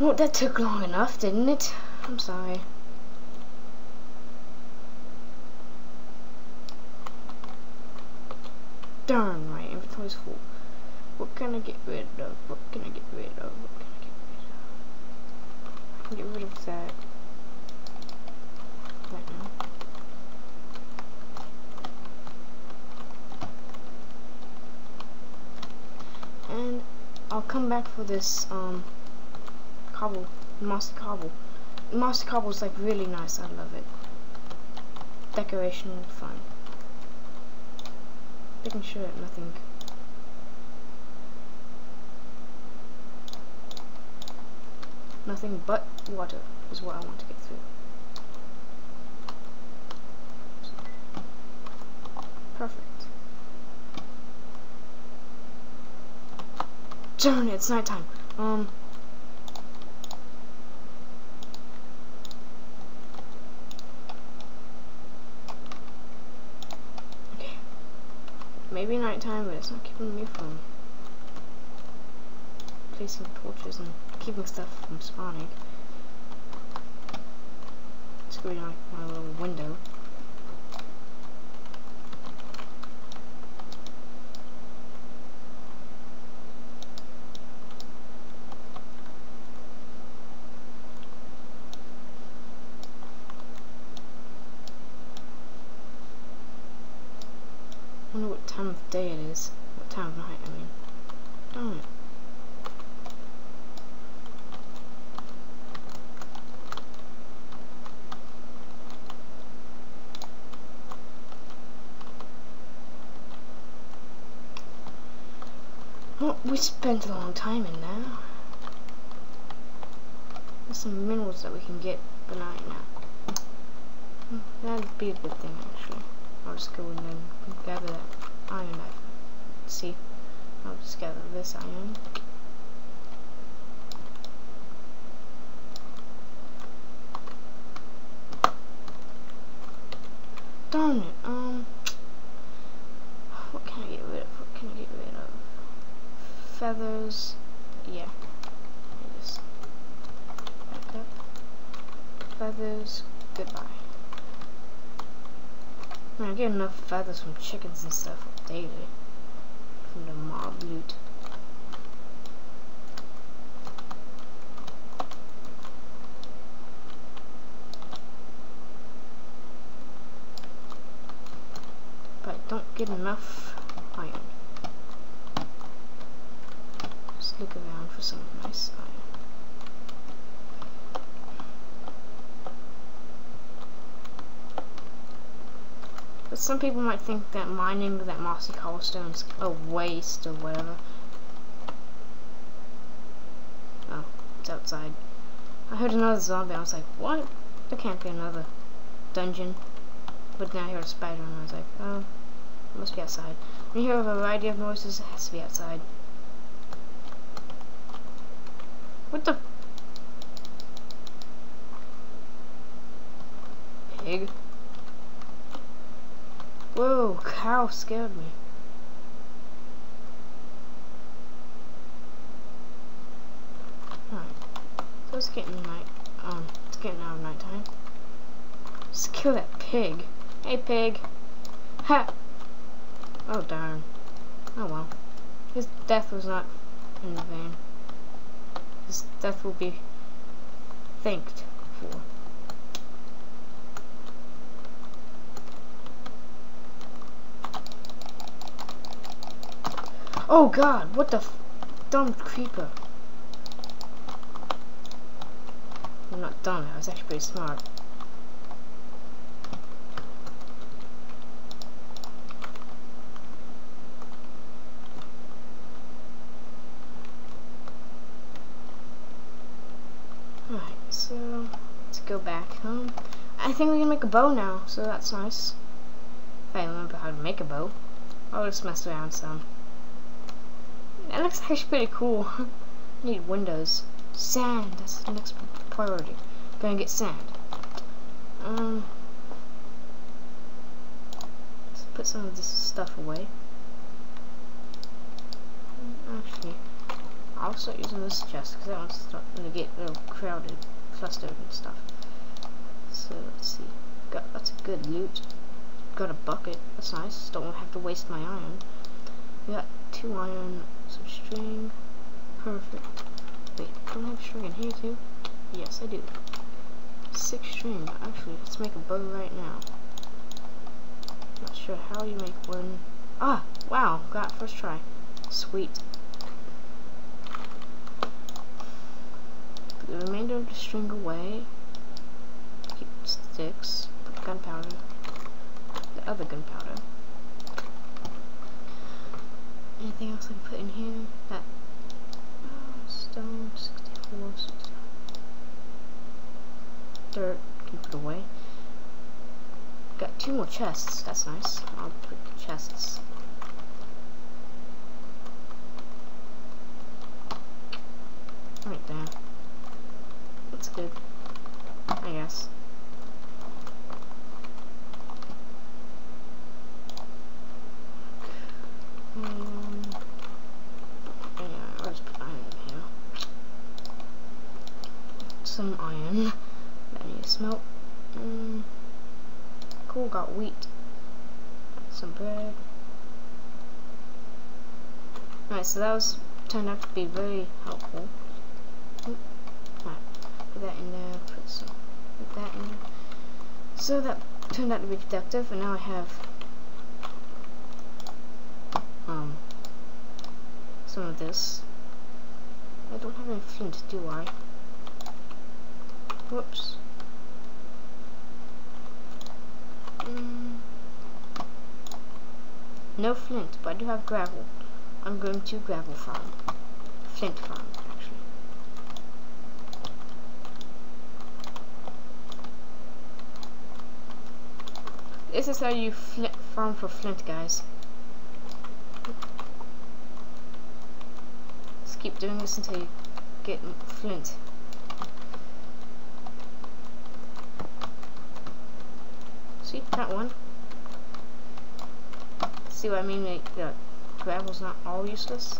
Well, that took long enough, didn't it? I'm sorry. Darn, my inventory's full. What can I get rid of? What can I get rid of? What can I get rid of? I can get rid of that. Right now. And I'll come back for this, um, cobble, mossy cobble. Mossy cobble is like really nice, I love it. Decoration fun. Making sure that nothing Nothing but water is what I want to get through. Perfect. Darn it, it's nighttime. Um. Maybe nighttime, but it's not keeping me from placing torches and keeping stuff from spawning. Screwing out my little window. wonder what time of day it is. What time of night, I mean. Darn it. We spent a long time in there. There's some minerals that we can get, but not now. That'd be a good thing, actually. I'll just go and gather that iron. See, I'll just gather this iron. Darn it, um, what can I get rid of? What can I get rid of? Feathers, yeah. Just back up. Feathers, goodbye. Man, I get enough feathers from chickens and stuff daily. From the mob loot. But I don't get enough iron. Just look around for some nice iron. Some people might think that mining that mossy cobblestone is a waste or whatever. Oh, it's outside. I heard another zombie. I was like, what? There can't be another dungeon. But then I heard a spider and I was like, oh, it must be outside. When you hear a variety of noises, it has to be outside. What the? Pig? Whoa, cow scared me. Alright. So it's getting night um it's getting out of nighttime. Let's kill that pig. Hey pig. Ha Oh darn. Oh well. His death was not in vain. His death will be thanked for. Oh god, what the dumb creeper. I'm not dumb, I was actually pretty smart. Alright, so let's go back home. I think we can make a bow now, so that's nice. If I remember how to make a bow. I'll just mess around some. That looks actually pretty cool. Need windows. Sand. That's the next priority. Gonna get sand. Um. Let's put some of this stuff away. Actually, I'll start using this chest because that one's to get a little crowded, clustered and stuff. So let's see. Got lots of good loot. Got a bucket. That's nice. Don't have to waste my iron. We got two iron, some string. Perfect. Wait, don't I have string in here too? Yes, I do. Six string. Actually, let's make a bow right now. Not sure how you make one. Ah, wow, got first try. Sweet. Put the remainder of the string away. Keep sticks. Put gunpowder. The other gunpowder. Anything else I can put in here? That oh, stone 64, 64. Dirt can put away. Got two more chests. That's nice. I'll put the chests. Right there. That's good. I guess. Um, yeah, I'll just put iron in here. Some iron. I need to smelt. Mm cool, got wheat. Some bread. Alright, so that was turned out to be very helpful. Put that in there, put some put that in there. So that turned out to be productive and now I have um some of this. I don't have any flint, do I? Whoops. Mm. No flint, but I do have gravel. I'm going to gravel farm. Flint farm, actually. This is how you farm for flint, guys. Just keep doing this until you get flint. That one. See what I mean? Like, the gravel's not all useless.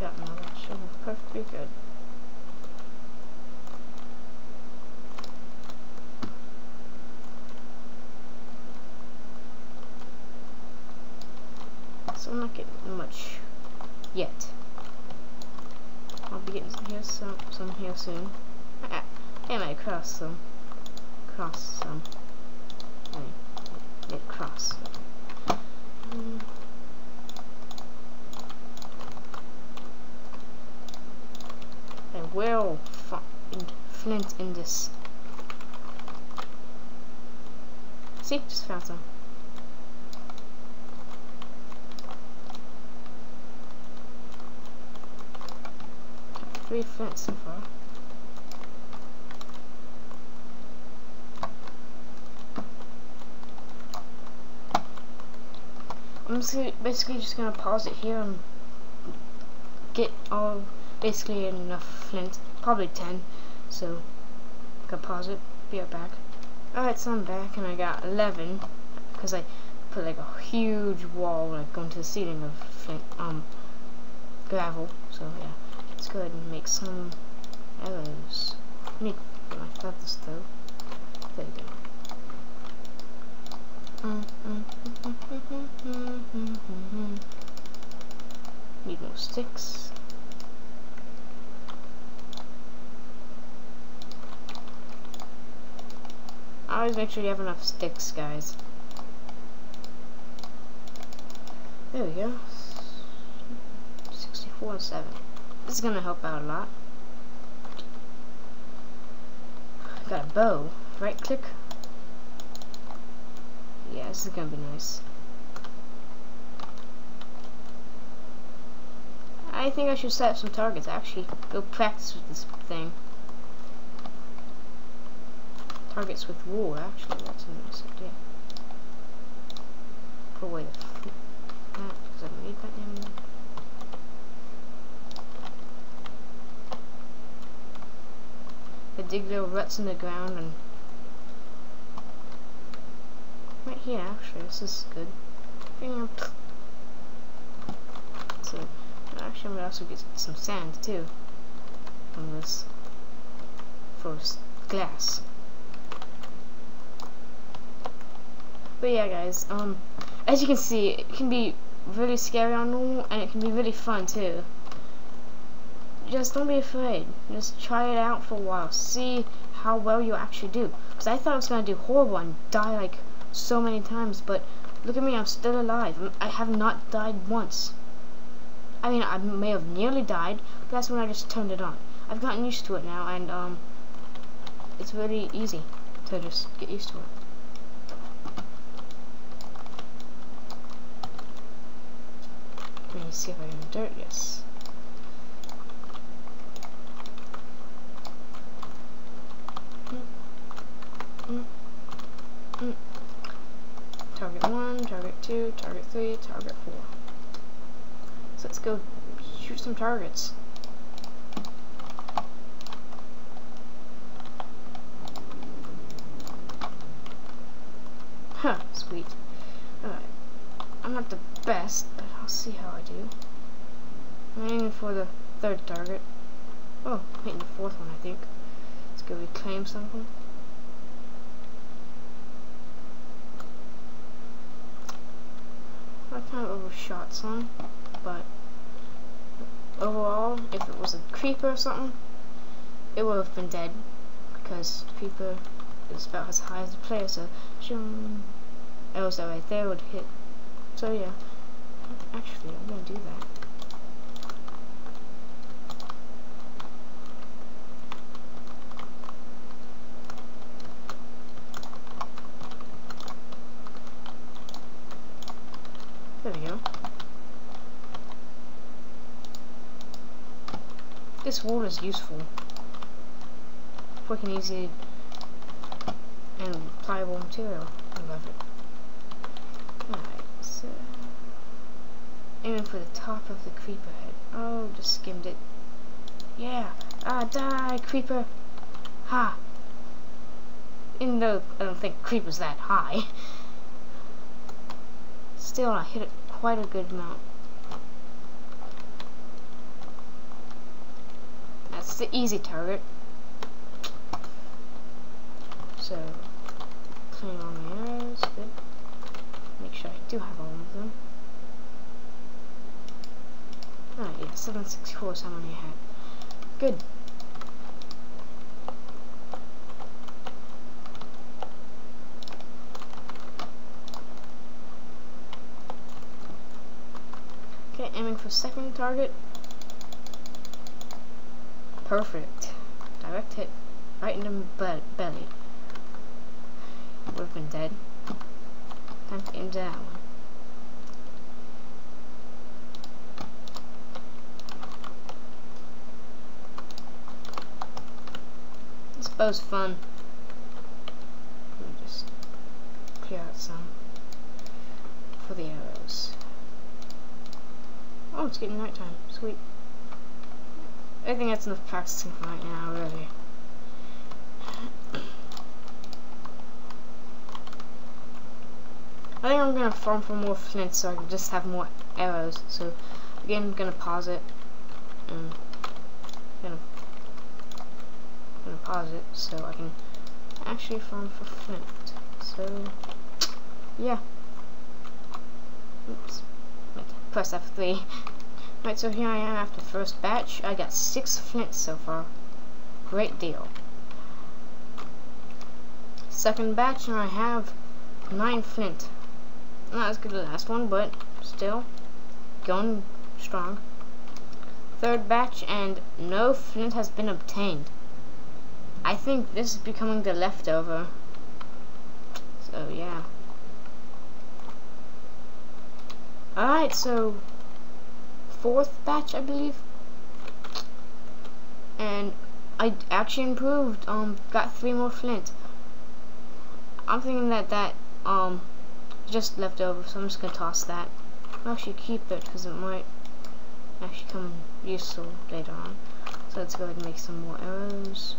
Got another shovel. Perfectly good. Not getting much yet. I'll be getting some here, some, some here soon. I, I cross some. Cross some. I cross. Mm. I will find flint in this. See, just found some. Three flint so far. I'm just basically just gonna pause it here and get all basically enough flint, probably 10. So, can pause it, be right back. Alright, so I'm back and I got 11 because I put like a huge wall like going to the ceiling of flint, um, gravel. So yeah. Let's go ahead and make some arrows. I need my feathers though. There we go. Need more sticks. Always make sure you have enough sticks, guys. There we go. 64 and 7. This is gonna help out a lot. Got a bow. Right click. Yeah, this is gonna be nice. I think I should set up some targets. Actually, go practice with this thing. Targets with wool, actually, that's a nice idea. Put away the that because I don't need that anymore. I dig little ruts in the ground and right here actually this is good. So actually I'm gonna also get some sand too from this first glass. But yeah guys, um as you can see it can be really scary on normal and it can be really fun too just don't be afraid. Just try it out for a while. See how well you actually do. Because I thought I was going to do horrible and die like so many times. But look at me, I'm still alive. I have not died once. I mean, I may have nearly died, but that's when I just turned it on. I've gotten used to it now, and um, it's really easy to just get used to it. Let me see if I can dirt. Yes. Target 1, target 2, target 3, target 4. So let's go shoot some targets. Huh, sweet. Alright. I'm not the best, but I'll see how I do. I'm aiming for the third target. Oh, hitting the fourth one, I think. Let's go reclaim something. Kind of overshot some, but overall, if it was a creeper or something, it would have been dead, because the creeper is about as high as the player, so shum, arrows that right there would hit. So yeah, actually, I'm gonna do that. Wool is useful. Quick and easy and pliable material. I love it. Alright, so aiming for the top of the creeper head. Oh, just skimmed it. Yeah. Ah, die, creeper. Ha. Even though I don't think creeper's that high. Still, I hit it quite a good amount. That's the easy target. So, clean all my arrows, good. Make sure I do have all of them. Alright, yeah, 764 is how many I had. Good. Okay, aiming for second target. Perfect. Direct hit. Right in the be belly. Have been dead. Time to aim down. This bow's fun. Let me just clear out some for the arrows. Oh, it's getting nighttime. Sweet. I think that's enough practicing for right now, really. I think I'm gonna farm for more flints so I can just have more arrows. So again, I'm gonna pause it. And gonna gonna pause it so I can actually farm for flint. So yeah. Oops press F3. Right, so here I am after first batch. I got six flints so far. Great deal. Second batch, and I have nine flint. Not as good as the last one, but still going strong. Third batch, and no flint has been obtained. I think this is becoming the leftover. So, yeah. Alright, so fourth batch, I believe. And I actually improved, um, got three more flint. I'm thinking that that, um, just left over, so I'm just gonna toss that. I'll actually keep it, because it might actually come useful later on. So let's go ahead and make some more arrows.